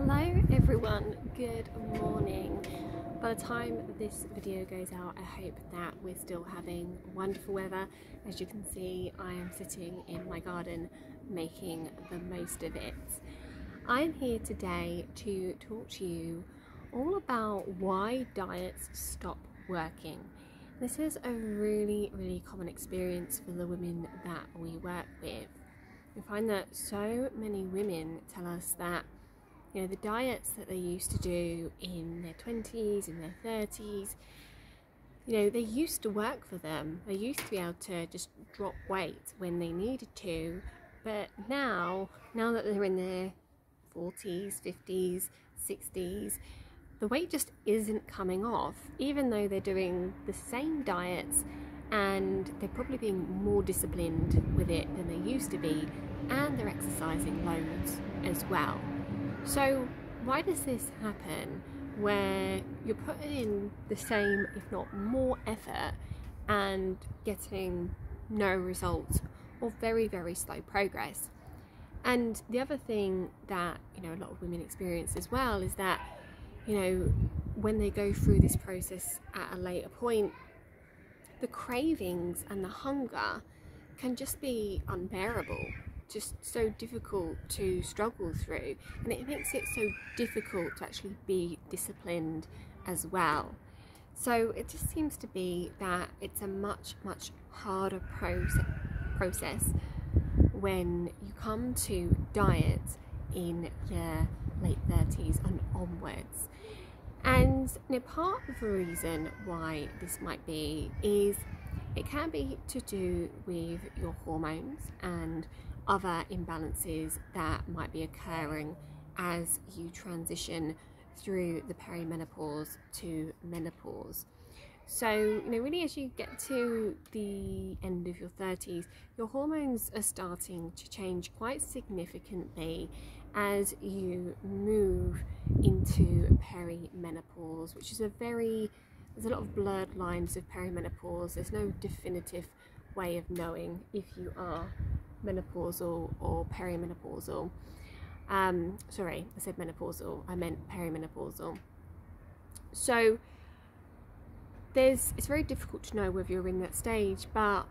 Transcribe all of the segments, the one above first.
Hello everyone, good morning. By the time this video goes out, I hope that we're still having wonderful weather. As you can see, I am sitting in my garden making the most of it. I am here today to talk to you all about why diets stop working. This is a really, really common experience for the women that we work with. We find that so many women tell us that you know the diets that they used to do in their 20s in their 30s you know they used to work for them. They used to be able to just drop weight when they needed to. But now now that they're in their 40s 50s 60s the weight just isn't coming off even though they're doing the same diets and they're probably being more disciplined with it than they used to be and they're exercising loads as well so, why does this happen where you're putting in the same, if not more, effort and getting no results or very, very slow progress? And the other thing that you know a lot of women experience as well is that you know when they go through this process at a later point, the cravings and the hunger can just be unbearable just so difficult to struggle through and it makes it so difficult to actually be disciplined as well. So it just seems to be that it's a much, much harder process, process when you come to diet in your late 30s and onwards. And you know, part of the reason why this might be is it can be to do with your hormones and other imbalances that might be occurring as you transition through the perimenopause to menopause. So, you know, really as you get to the end of your 30s, your hormones are starting to change quite significantly as you move into perimenopause, which is a very, there's a lot of blurred lines of perimenopause. There's no definitive way of knowing if you are menopausal or perimenopausal. Um, sorry, I said menopausal, I meant perimenopausal. So there's it's very difficult to know whether you're in that stage, but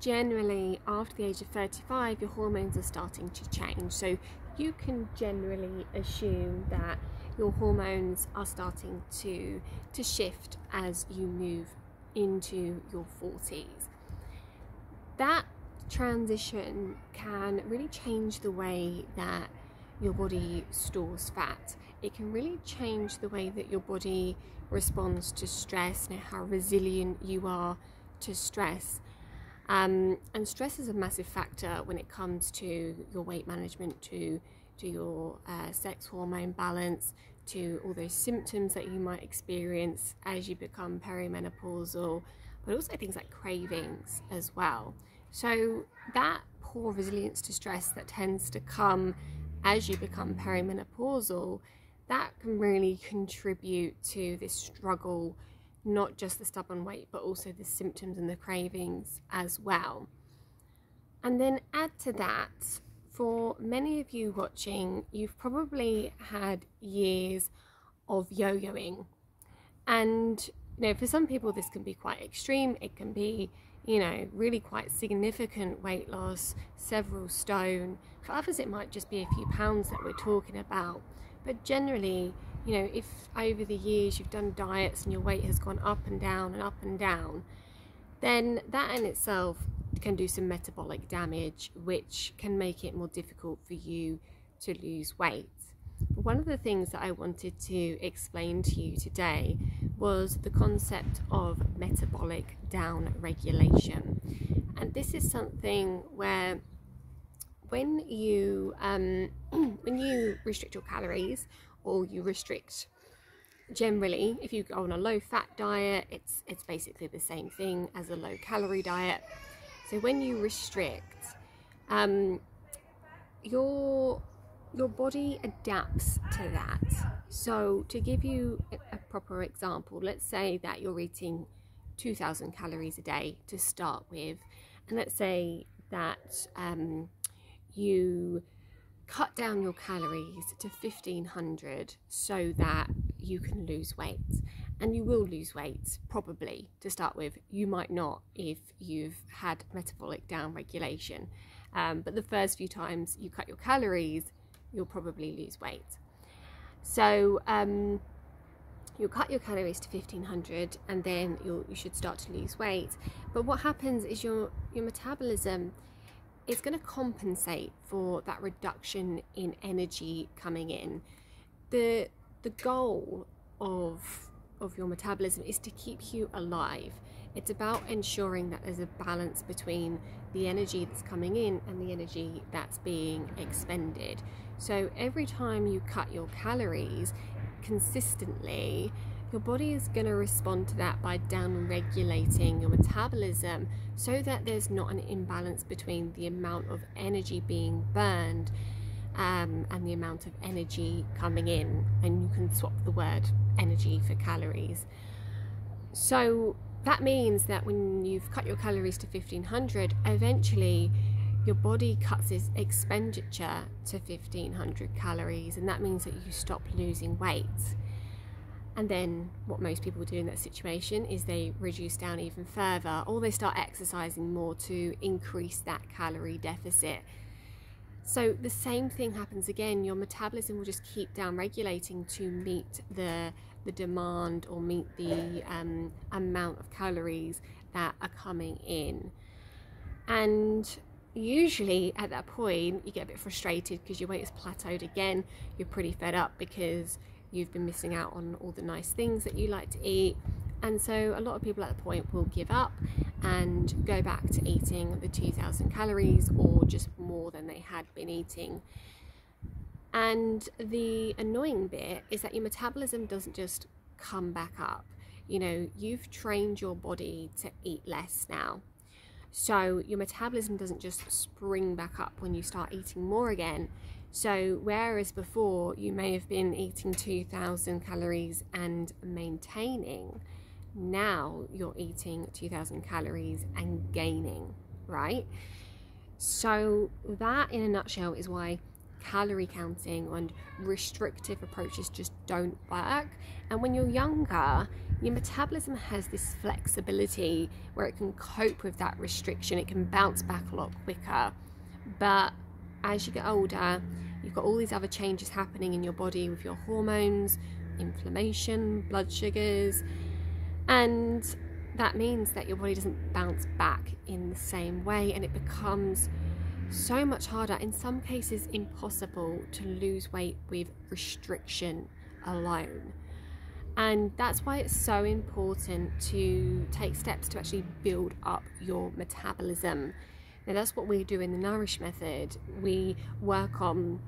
generally after the age of 35 your hormones are starting to change. So you can generally assume that your hormones are starting to to shift as you move into your 40s. That transition can really change the way that your body stores fat. It can really change the way that your body responds to stress and how resilient you are to stress. Um, and stress is a massive factor when it comes to your weight management, to to your uh, sex hormone balance, to all those symptoms that you might experience as you become perimenopausal, but also things like cravings as well. So that poor resilience to stress that tends to come as you become perimenopausal, that can really contribute to this struggle, not just the stubborn weight, but also the symptoms and the cravings as well. And then add to that, for many of you watching, you've probably had years of yo-yoing. And you know, for some people this can be quite extreme. It can be you know, really quite significant weight loss, several stone. For others, it might just be a few pounds that we're talking about. But generally, you know, if over the years you've done diets and your weight has gone up and down and up and down, then that in itself can do some metabolic damage, which can make it more difficult for you to lose weight. But one of the things that I wanted to explain to you today was the concept of metabolic down regulation. And this is something where when you um, when you restrict your calories or you restrict generally if you go on a low fat diet it's it's basically the same thing as a low calorie diet so when you restrict um, your your body adapts to that. So, to give you proper example, let's say that you're eating 2000 calories a day to start with, and let's say that um, you cut down your calories to 1500 so that you can lose weight. And you will lose weight, probably to start with. You might not if you've had metabolic down regulation. Um, but the first few times you cut your calories, you'll probably lose weight. So um, you'll cut your calories to 1500 and then you you should start to lose weight. But what happens is your, your metabolism is going to compensate for that reduction in energy coming in. The, the goal of, of your metabolism is to keep you alive. It's about ensuring that there's a balance between the energy that's coming in and the energy that's being expended. So every time you cut your calories consistently, your body is going to respond to that by down regulating your metabolism so that there's not an imbalance between the amount of energy being burned um, and the amount of energy coming in. And you can swap the word energy for calories. So that means that when you've cut your calories to 1500, eventually your body cuts its expenditure to 1500 calories, and that means that you stop losing weight. And then, what most people do in that situation is they reduce down even further, or they start exercising more to increase that calorie deficit. So, the same thing happens again. Your metabolism will just keep down regulating to meet the, the demand or meet the um, amount of calories that are coming in. And usually at that point, you get a bit frustrated because your weight is plateaued again. You're pretty fed up because you've been missing out on all the nice things that you like to eat. And so a lot of people at the point will give up and go back to eating the 2000 calories or just more than they had been eating. And the annoying bit is that your metabolism doesn't just come back up. You know, you've trained your body to eat less now. So your metabolism doesn't just spring back up when you start eating more again. So, whereas before you may have been eating 2000 calories and maintaining, now you're eating 2000 calories and gaining, right? So, that in a nutshell is why calorie counting and restrictive approaches just don't work. And when you're younger, your metabolism has this flexibility where it can cope with that restriction, it can bounce back a lot quicker. But as you get older, you've got all these other changes happening in your body with your hormones, inflammation, blood sugars, and that means that your body doesn't bounce back in the same way and it becomes so much harder, in some cases impossible, to lose weight with restriction alone. And that's why it's so important to take steps to actually build up your metabolism now that's what we do in the Nourish method. We work on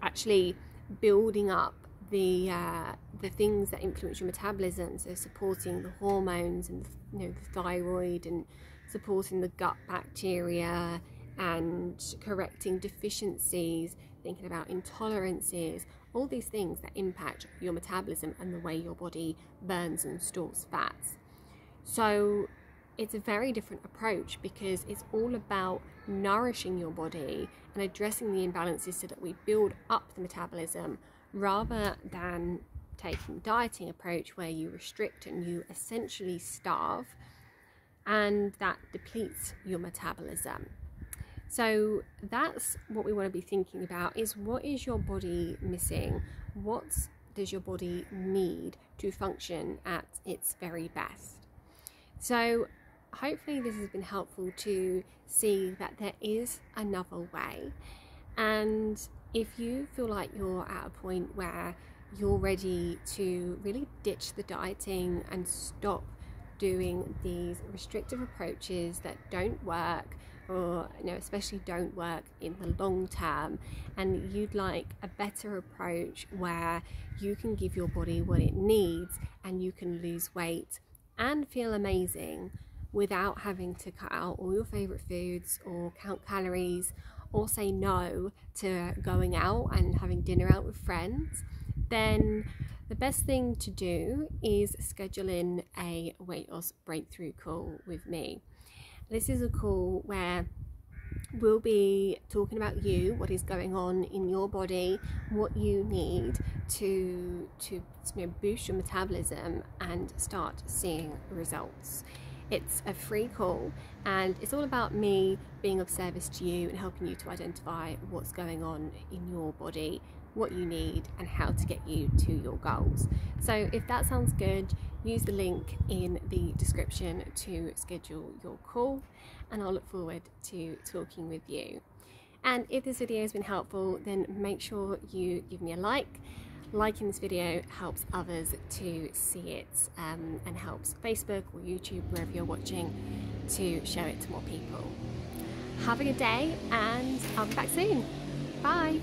actually building up the uh, the things that influence your metabolism, so supporting the hormones and you know the thyroid and supporting the gut bacteria and correcting deficiencies, thinking about intolerances, all these things that impact your metabolism and the way your body burns and stores fats. So it's a very different approach because it's all about nourishing your body and addressing the imbalances so that we build up the metabolism rather than taking dieting approach where you restrict and you essentially starve and that depletes your metabolism so that's what we want to be thinking about is what is your body missing? What does your body need to function at its very best? So hopefully this has been helpful to see that there is another way. And if you feel like you're at a point where you're ready to really ditch the dieting and stop doing these restrictive approaches that don't work or you know especially don't work in the long term and you'd like a better approach where you can give your body what it needs and you can lose weight and feel amazing without having to cut out all your favorite foods or count calories or say no to going out and having dinner out with friends, then the best thing to do is schedule in a weight loss breakthrough call with me. This is a call where we'll be talking about you, what is going on in your body, what you need to to you know, boost your metabolism and start seeing results. It's a free call and it's all about me being of service to you and helping you to identify what's going on in your body, what you need, and how to get you to your goals. So, if that sounds good, use the link in the description to schedule your call, and I'll look forward to talking with you. And if this video has been helpful, then make sure you give me a like. Liking this video helps others to see it um, and helps Facebook or YouTube, wherever you're watching, to show it to more people. Have a good day, and I'll be back soon. Bye.